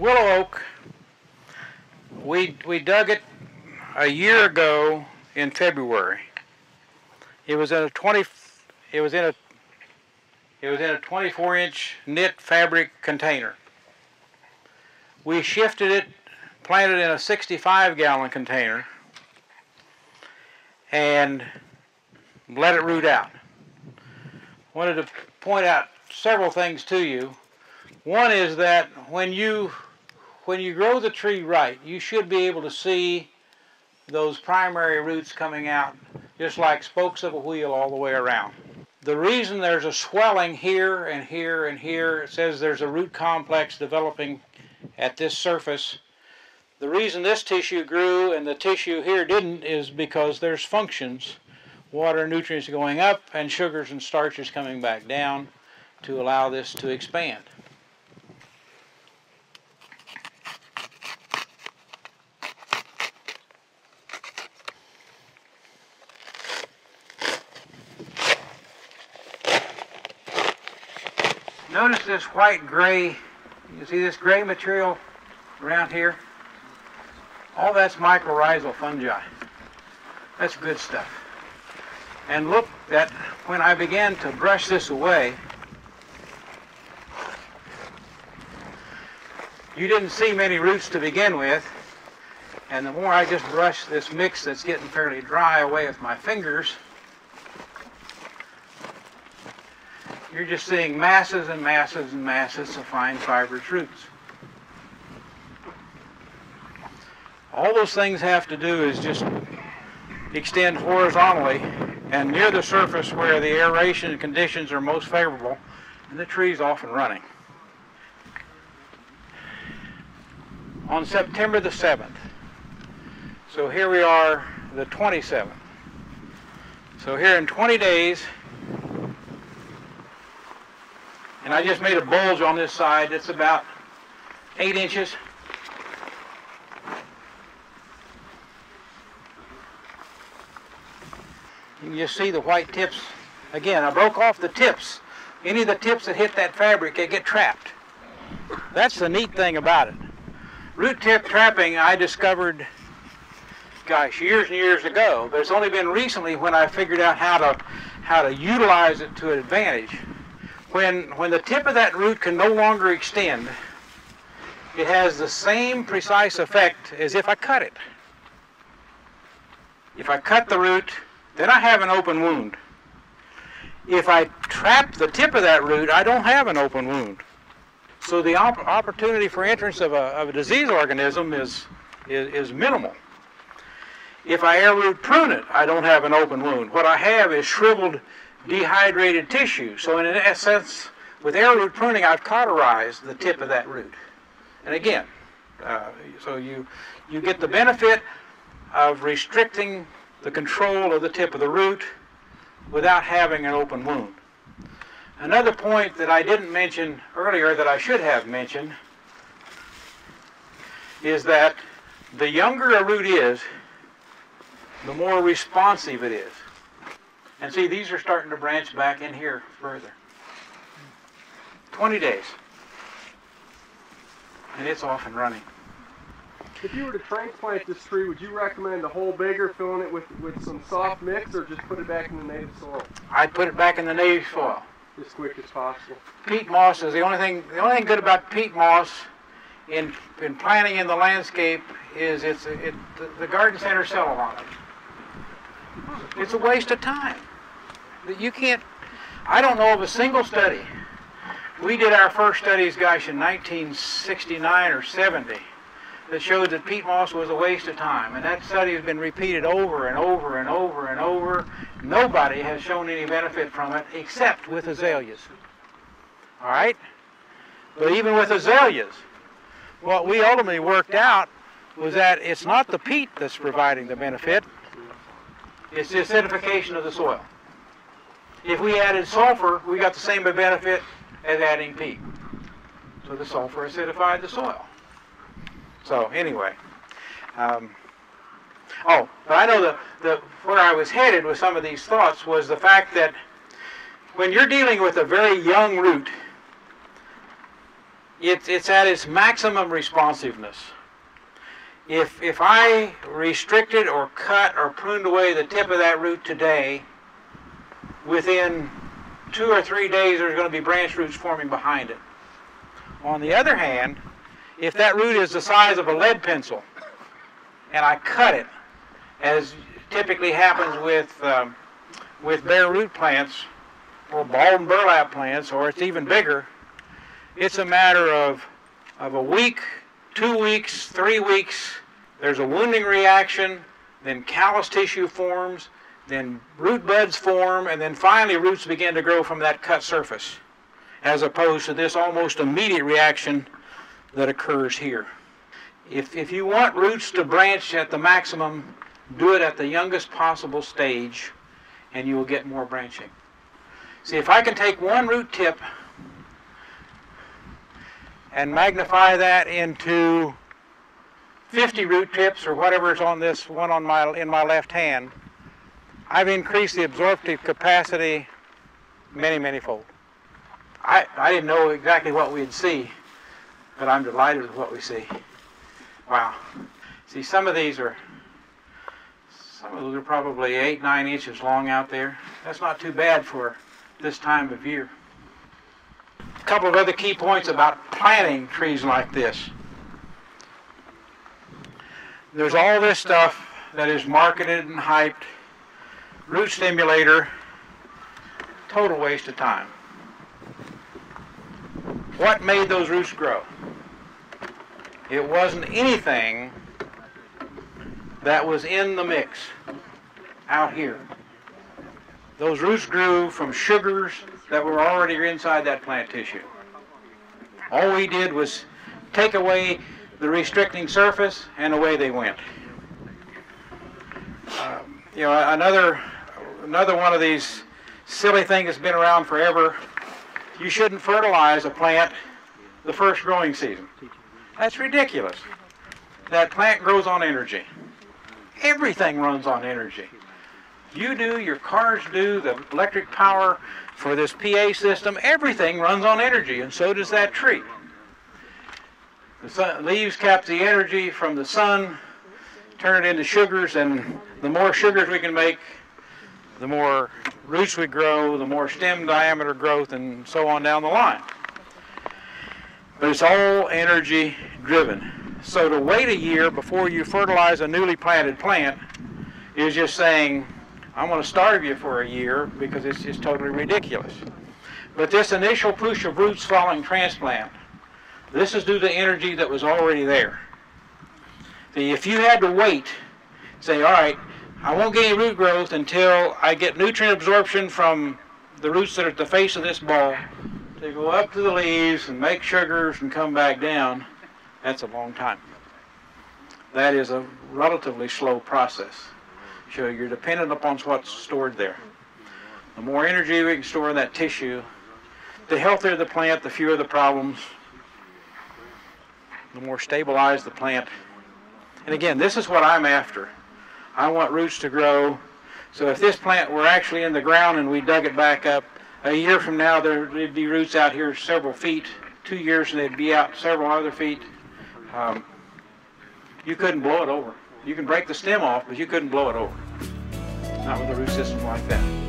willow oak, we, we dug it a year ago in February. It was in a 20, it was in a, it was in a 24 inch knit fabric container. We shifted it, planted in a 65 gallon container, and let it root out. Wanted to point out several things to you. One is that when you when you grow the tree right, you should be able to see those primary roots coming out just like spokes of a wheel all the way around. The reason there's a swelling here and here and here, it says there's a root complex developing at this surface. The reason this tissue grew and the tissue here didn't is because there's functions, water and nutrients going up and sugars and starches coming back down to allow this to expand. Notice this white gray, you see this gray material around here? All that's mycorrhizal fungi. That's good stuff. And look that when I began to brush this away, you didn't see many roots to begin with. And the more I just brush this mix that's getting fairly dry away with my fingers, you're just seeing masses and masses and masses of fine fibrous roots. All those things have to do is just extend horizontally and near the surface where the aeration conditions are most favorable, and the tree's off and running. On September the 7th, so here we are the 27th. So here in 20 days, and I just made a bulge on this side that's about eight inches. You can just see the white tips. Again, I broke off the tips. Any of the tips that hit that fabric, they get trapped. That's the neat thing about it. Root tip trapping I discovered, gosh, years and years ago, but it's only been recently when I figured out how to, how to utilize it to advantage. When, when the tip of that root can no longer extend, it has the same precise effect as if I cut it. If I cut the root, then I have an open wound. If I trap the tip of that root, I don't have an open wound. So the op opportunity for entrance of a, of a disease organism is, is, is minimal. If I air root prune it, I don't have an open wound. What I have is shriveled dehydrated tissue. So in essence, with air root pruning, I've cauterized the tip of that root. And again, uh, so you, you get the benefit of restricting the control of the tip of the root without having an open wound. Another point that I didn't mention earlier that I should have mentioned is that the younger a root is, the more responsive it is. And see, these are starting to branch back in here further. 20 days. And it's off and running. If you were to transplant this tree, would you recommend a hole bigger, filling it with, with some soft mix, or just put it back in the native soil? I'd put it back in the native soil. As quick as possible. Peat moss is the only thing, the only thing good about peat moss in, in planting in the landscape is it's, it, the, the garden center sell a lot of it. It's a waste of time. You can't, I don't know of a single study. We did our first studies, gosh, in 1969 or 70 that showed that peat moss was a waste of time. And that study has been repeated over and over and over and over. Nobody has shown any benefit from it except with azaleas. All right? But even with azaleas, what we ultimately worked out was that it's not the peat that's providing the benefit, it's the acidification of the soil. If we added sulfur, we got the same benefit as adding peat. So the sulfur acidified the soil. So anyway, um, oh, but I know the, the where I was headed with some of these thoughts was the fact that when you're dealing with a very young root, it's, it's at its maximum responsiveness. If, if I restricted or cut or pruned away the tip of that root today, within two or three days there's going to be branch roots forming behind it. On the other hand, if that root is the size of a lead pencil and I cut it, as typically happens with, um, with bare root plants or balled and burlap plants, or it's even bigger, it's a matter of, of a week, two weeks, three weeks. There's a wounding reaction, then callus tissue forms, then root buds form, and then finally roots begin to grow from that cut surface, as opposed to this almost immediate reaction that occurs here. If, if you want roots to branch at the maximum, do it at the youngest possible stage, and you will get more branching. See, if I can take one root tip and magnify that into 50 root tips or whatever is on this one on my in my left hand, I've increased the absorptive capacity many, many fold. I, I didn't know exactly what we'd see, but I'm delighted with what we see. Wow. See, some of these are, some of those are probably eight, nine inches long out there. That's not too bad for this time of year. A couple of other key points about planting trees like this. There's all this stuff that is marketed and hyped root stimulator, total waste of time. What made those roots grow? It wasn't anything that was in the mix out here. Those roots grew from sugars that were already inside that plant tissue. All we did was take away the restricting surface and away they went. Um, you know, another another one of these silly things that's been around forever. You shouldn't fertilize a plant the first growing season. That's ridiculous. That plant grows on energy. Everything runs on energy. You do, your cars do, the electric power for this PA system, everything runs on energy, and so does that tree. The sun, leaves cap the energy from the sun, turn it into sugars, and the more sugars we can make, the more roots we grow, the more stem diameter growth, and so on down the line. But it's all energy driven. So to wait a year before you fertilize a newly planted plant is just saying, I'm going to starve you for a year because it's just totally ridiculous. But this initial push of roots following transplant, this is due to energy that was already there. See, if you had to wait, say, all right, I won't get any root growth until I get nutrient absorption from the roots that are at the face of this ball. They go up to the leaves and make sugars and come back down. That's a long time. That is a relatively slow process. So you're dependent upon what's stored there. The more energy we can store in that tissue, the healthier the plant, the fewer the problems, the more stabilized the plant. And again, this is what I'm after. I want roots to grow. So if this plant were actually in the ground and we dug it back up, a year from now there'd be roots out here several feet. Two years and they'd be out several other feet. Um, you couldn't blow it over. You can break the stem off, but you couldn't blow it over. Not with a root system like that.